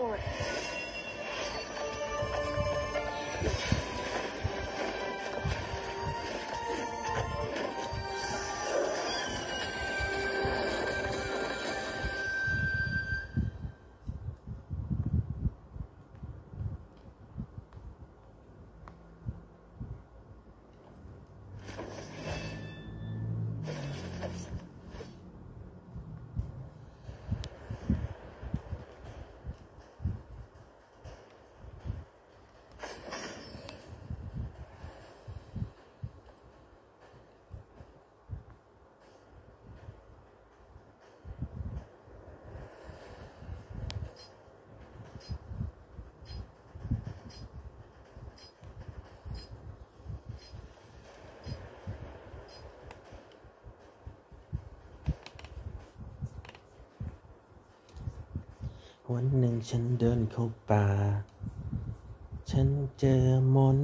or วันหนึ่งฉันเดินเข้าป่า ฉันเจอมน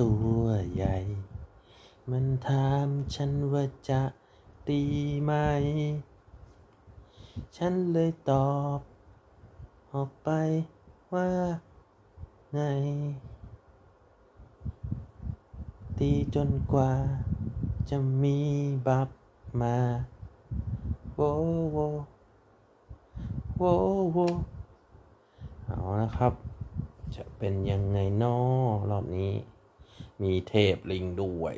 ตัวใหญ่ มันถามฉันว่าจะตีไหม ฉันเลยตอบ ออกไปว่าไง ตีจนกว่าจะมีบับมา โวโวโวโว เอาละครับ จะเป็นยังไงนอรอบนี้ มีเทพลิงด้วย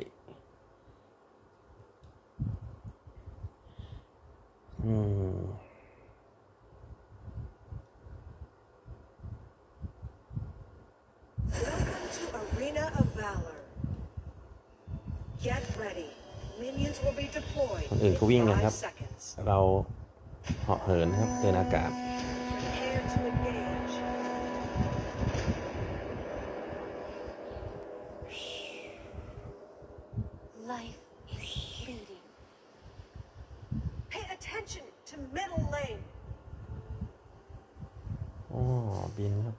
อืม Welcome to Arena of Valor. Get ready. Minions will be deployed คนอื่นเขาวิ่ง in กันครับ five seconds. เราเหาะเหินครับเดินอากาศ is fleeting. Pay attention to middle lane. อ๋อ บินครับ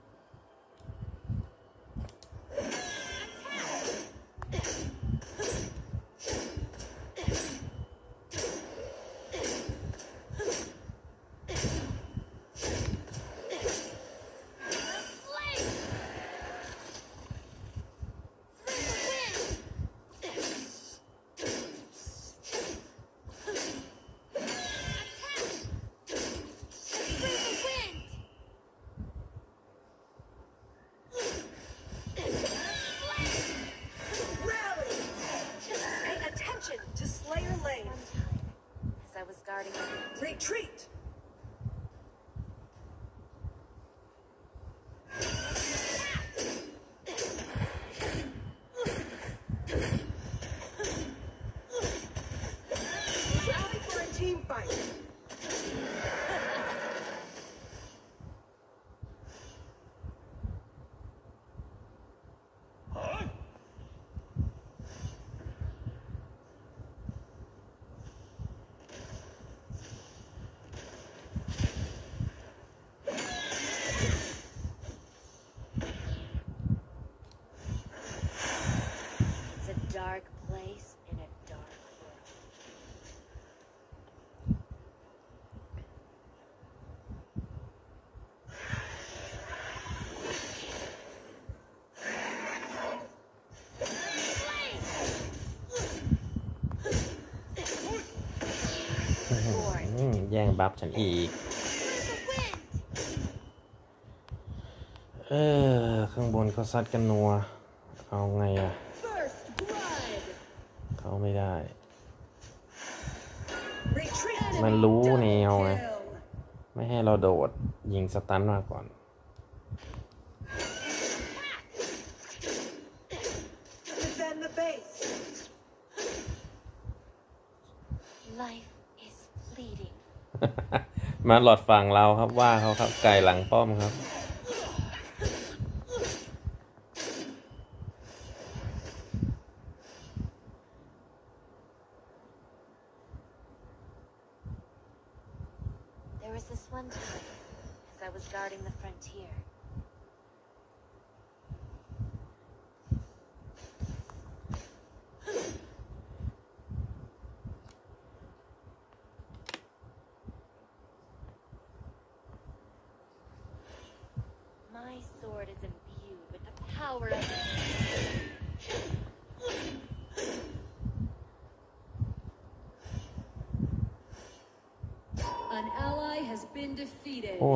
บัฟฉันอีก เออข้างบนเขาซัดกันนัว เอาไงอะเขาไม่ได้ มันรู้แนวไง ไม่ให้เราโดดยิงสตันมาก่อน มาหลอดฝั่งเราครับว่าเขาครับไก่หลังป้อมครับ sword is imbued with the power of An ally has been defeated. Oh,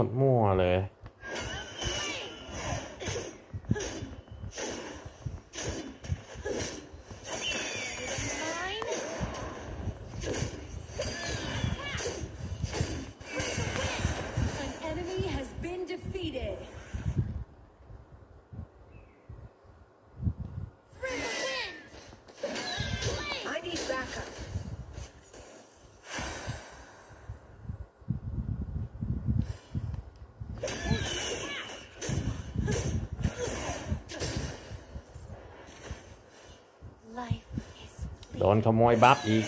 นขโมยบัฟอีก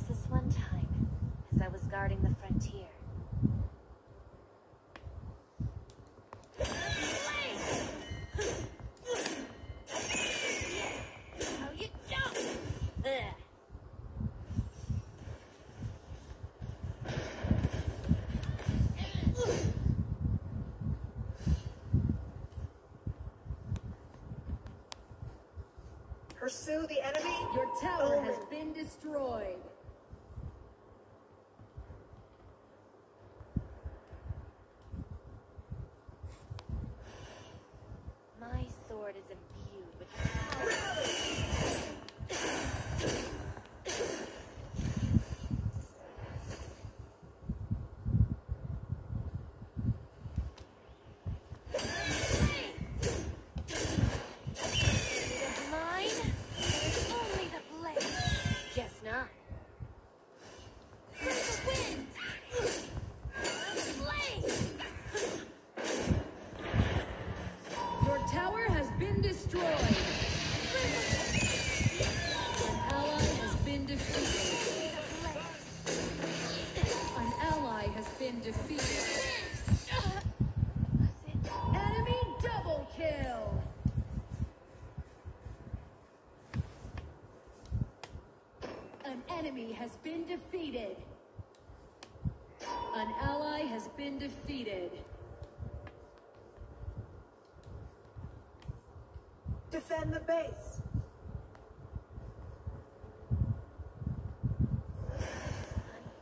was this one time, as I was guarding the frontier. Oh, Pursue the enemy. Your tower Over. has been destroyed. been defeated. Defend the base.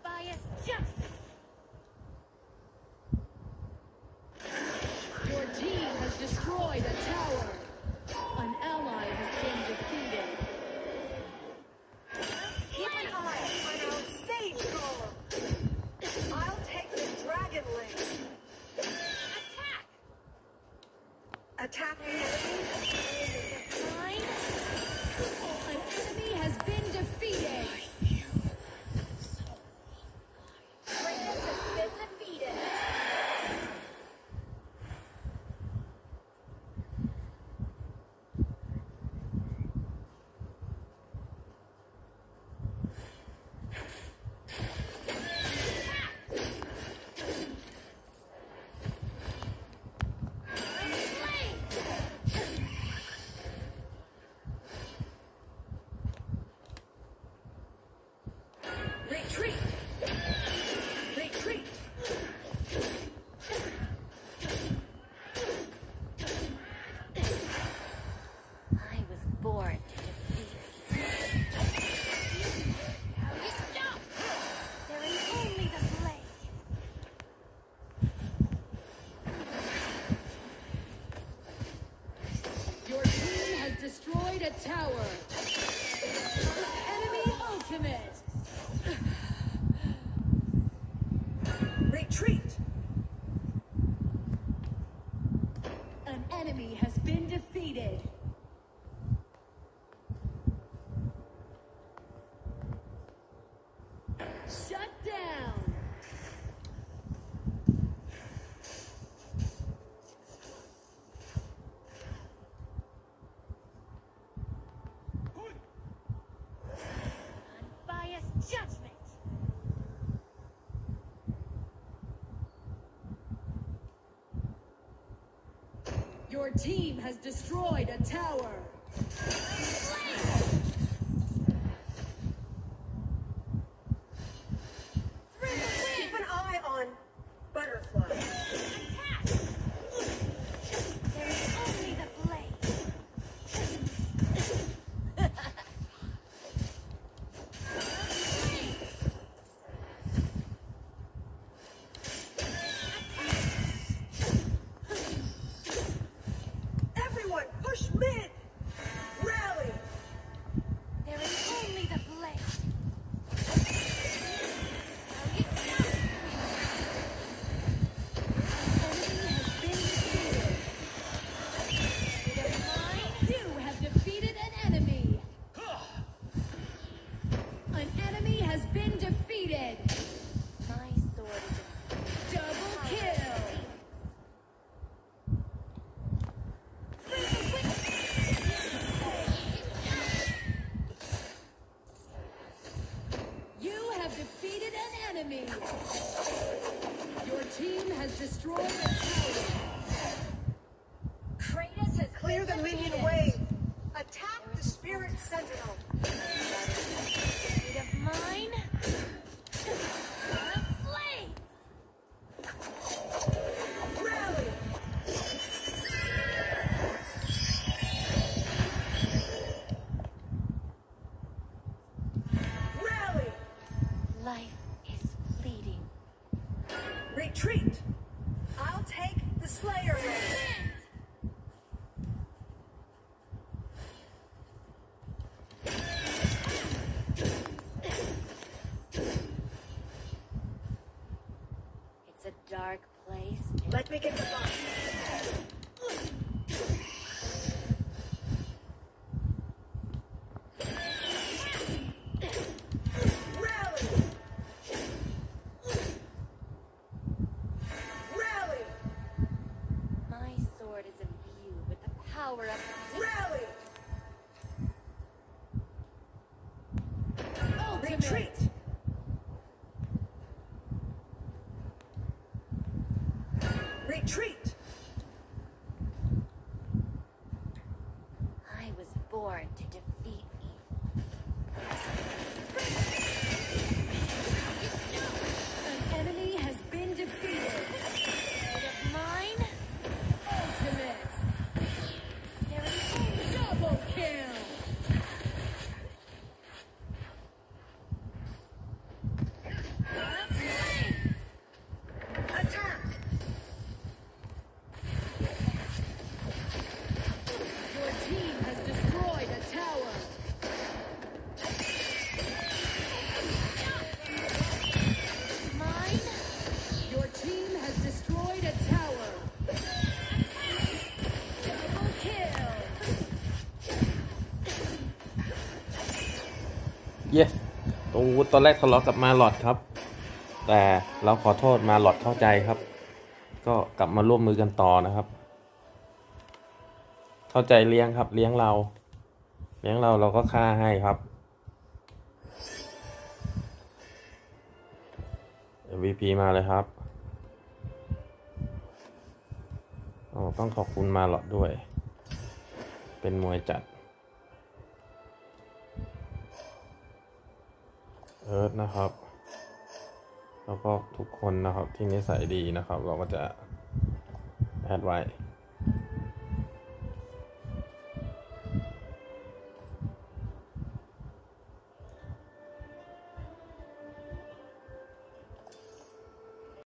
Bias just. Your team has destroyed a tower. Retreat! An enemy has been defeated. Your team has destroyed a tower. Has been defeated. Let me get the box. Rally! เย้โอ้ตอนแรกทะเลาะกับมาหลอดครับ แต่เราขอโทษมาหลอดเข้าใจครับ ก็กลับมาร่วมมือกันต่อนะครับ เข้าใจเลี้ยงครับ เลี้ยงเรา เลี้ยงเราเราก็ค่าให้ครับ MVP มาเลยครับโอ้ต้องขอบคุณมาหลอดด้วย เป็นมวยจัด ร์ธนะครับ แล้วก็ทุกคนนะครับที่นิสัยดีนะครับ เราก็จะแอดไว้